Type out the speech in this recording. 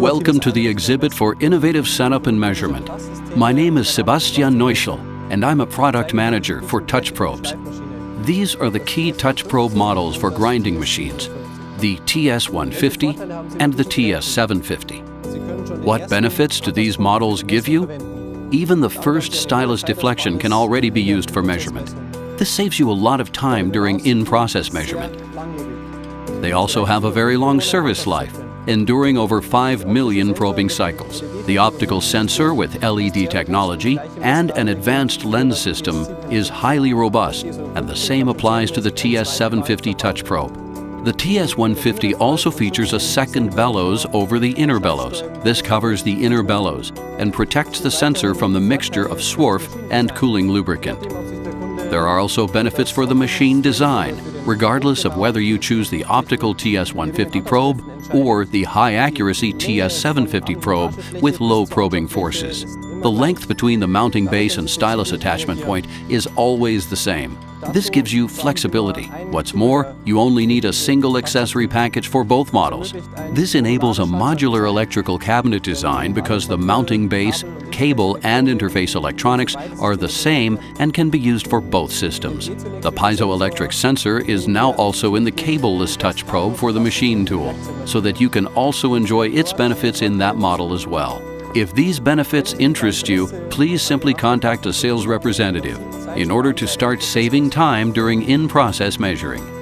Welcome to the exhibit for Innovative Setup and Measurement. My name is Sebastian Neuschel, and I'm a product manager for touch probes. These are the key touch probe models for grinding machines, the TS150 and the TS750. What benefits do these models give you? Even the first stylus deflection can already be used for measurement. This saves you a lot of time during in-process measurement. They also have a very long service life, enduring over 5 million probing cycles. The optical sensor with LED technology and an advanced lens system is highly robust, and the same applies to the TS750 touch probe. The TS150 also features a second bellows over the inner bellows. This covers the inner bellows and protects the sensor from the mixture of swarf and cooling lubricant. There are also benefits for the machine design, regardless of whether you choose the optical TS150 probe or the high accuracy TS750 probe with low probing forces. The length between the mounting base and stylus attachment point is always the same. This gives you flexibility. What's more, you only need a single accessory package for both models. This enables a modular electrical cabinet design because the mounting base, cable, and interface electronics are the same and can be used for both systems. The piezoelectric sensor is now also in the cableless touch probe for the machine tool, so that you can also enjoy its benefits in that model as well. If these benefits interest you, please simply contact a sales representative in order to start saving time during in-process measuring.